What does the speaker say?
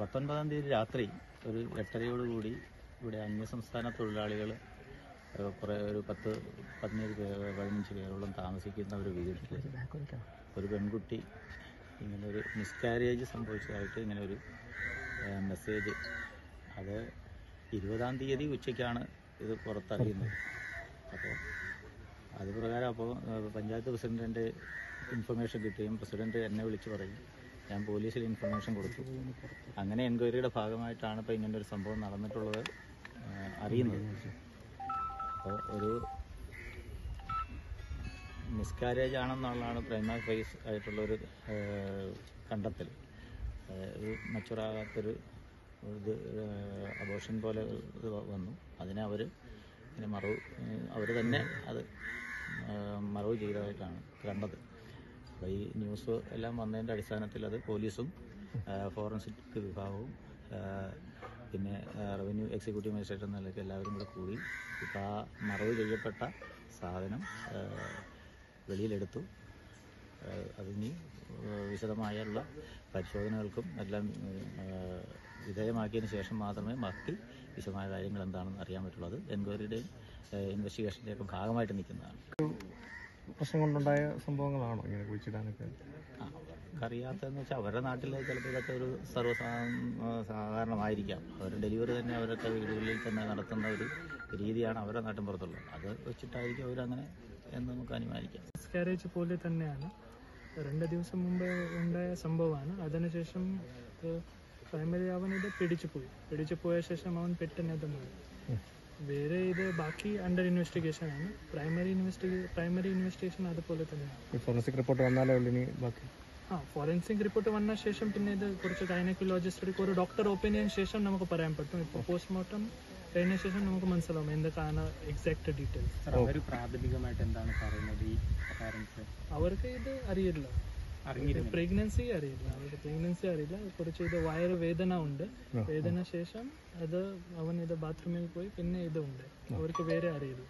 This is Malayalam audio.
പത്തൊൻപതാം തീയതി രാത്രി ഒരു എട്ടരയോടുകൂടി ഇവിടെ അന്യസംസ്ഥാന തൊഴിലാളികൾ കുറേ ഒരു പത്ത് പതിനേഴ് പേർ പതിനഞ്ച് പേരോളം താമസിക്കുന്ന ഒരു വീട്ടിൽ ഒരു പെൺകുട്ടി ഇങ്ങനെ ഒരു മിസ്കാരേജ് സംഭവിച്ചതായിട്ട് ഇങ്ങനെ ഒരു മെസ്സേജ് അത് ഇരുപതാം തീയതി ഉച്ചയ്ക്കാണ് ഇത് പുറത്തറിയുന്നത്. അപ്പോൾ അത് പ്രകാരം അപ്പോൾ പഞ്ചായത്ത് പ്രസിഡന്റിന്റെ ഇൻഫർമേഷൻ കിട്ടുകയും പ്രസിഡന്റ് എന്നെ വിളിച്ച് പറയും. ഞാൻ പോലീസിൽ ഇൻഫർമേഷൻ കൊടുത്തു. അങ്ങനെ എൻക്വയറിയുടെ ഭാഗമായിട്ടാണ് ഇപ്പോൾ ഇങ്ങനെ ഒരു സംഭവം നടന്നിട്ടുള്ളത് അറിയുന്നത്. അപ്പോൾ ഒരു മിസ്കാരേജ് ആണെന്നുള്ളതാണ് പ്രൈമ ഫേസ് ആയിട്ടുള്ളൊരു കണ്ടെത്തൽ. ഒരു മച്ചുറാകാത്തൊരു ഇത് അബോഷൻ പോലെ ഇത് വന്നു. അതിനെ അവർ ഇങ്ങനെ മറവ് അവർ തന്നെ അത് മറവ് ചെയ്തതായിട്ടാണ് കണ്ടത്. അപ്പോൾ ഈ ന്യൂസ് എല്ലാം വന്നതിന്റെ അടിസ്ഥാനത്തിൽ അത് പോലീസും ഫോറൻസിക് വിഭാഗവും പിന്നെ റവന്യൂ എക്സിക്യൂട്ടീവ് മജിസ്ട്രേറ്റ് എന്ന നിലയ്ക്ക് എല്ലാവരും കൂടെ കൂടി ഇപ്പോൾ ആ മറവ് ചെയ്യപ്പെട്ട സാധനം വെളിയിലെടുത്തു. അതിനി വിശദമായുള്ള പരിശോധനകൾക്കും എല്ലാം വിധേയമാക്കിയതിന് ശേഷം മാത്രമേ ബാക്കി വിശദമായ കാര്യങ്ങൾ എന്താണെന്ന് അറിയാൻ പറ്റുള്ളൂ. അത് എൻക്വയറിയുടെയും ഇൻവെസ്റ്റിഗേഷന്റെയൊക്കെ ഭാഗമായിട്ട് നിൽക്കുന്നതാണ്. പ്രശ്നം കൊണ്ടുണ്ടായ സംഭവങ്ങളാണോ ഇങ്ങനെ കുഴിച്ചിടാനൊക്കെ? അറിയാത്തതെന്ന് വെച്ചാൽ അവരുടെ നാട്ടിലെ ചിലപ്പോൾ ഇതൊക്കെ ഒരു സർവസാ സാധാരണമായിരിക്കാം. അവർ ഡെലിവറി തന്നെ അവരൊക്കെ വീടുകളിൽ തന്നെ നടത്തുന്ന ഒരു രീതിയാണ് അവരുടെ നാട്ടിൻ പുറത്തുള്ളത്. അത് വെച്ചിട്ടായിരിക്കും അവരങ്ങനെ എന്ന് നമുക്ക് അനുമാനിക്കാം. മിസ്കാരേജ് പോലെ തന്നെയാണ്. രണ്ട് ദിവസം മുമ്പ് ഉണ്ടായ സംഭവമാണ്. അതിനുശേഷം പ്രൈമറി അവൻ ഇത് പിടിച്ചു പോയി പിടിച്ചു പോയ ശേഷം അവൻ പെട്ടെന്ന് ഇതൊന്നും ഇത് ബാക്കി അണ്ടർ ഇൻവെസ്റ്റിഗേഷൻ ആണ്. പ്രൈമറി ഇൻവെസ്റ്റിഗേ പ്രൈമറി ഇൻവെസ്റ്റിഗേഷൻ അതുപോലെ തന്നെയാണ്. ഫോറൻസിക് റിപ്പോർട്ട് വന്നാലേ ഉള്ളൂ ഇനി ബാക്കി. ആ ഫോറൻസിക് റിപ്പോർട്ട് വന്ന ശേഷം പിന്നെ ഇത് കുറച്ച് ഗൈനക്കോളജിസ്റ്റ് ഒരു ഡോക്ടർ ഒപ്പീനിയൻ ശേഷം നമുക്ക് പറയാൻ പറ്റും. ഇപ്പോൾ പോസ്റ്റ്മോർട്ടം കഴിഞ്ഞ ശേഷം നമുക്ക് മനസ്സിലാവും എന്തൊക്കെയാണ് എക്സാക്ട് ഡീറ്റെയിൽസ് പ്രാഥമികമായിട്ട് എന്താണ് പറയുന്നത് ഈ അവർക്ക് ഇത് അറിയില്ല. പ്രഗ്നൻസി അറിയില്ല. അവർക്ക് പ്രഗ്നൻസി അറിയില്ല. കുറച്ച് ഇത് വയറ് വേദന ഉണ്ട്. വേദന ശേഷം അത് അവൻ ഇത് ബാത്റൂമിൽ പോയി പിന്നെ ഇത് ഉണ്ട് അവർക്ക് വേറെ അറിയില്ല.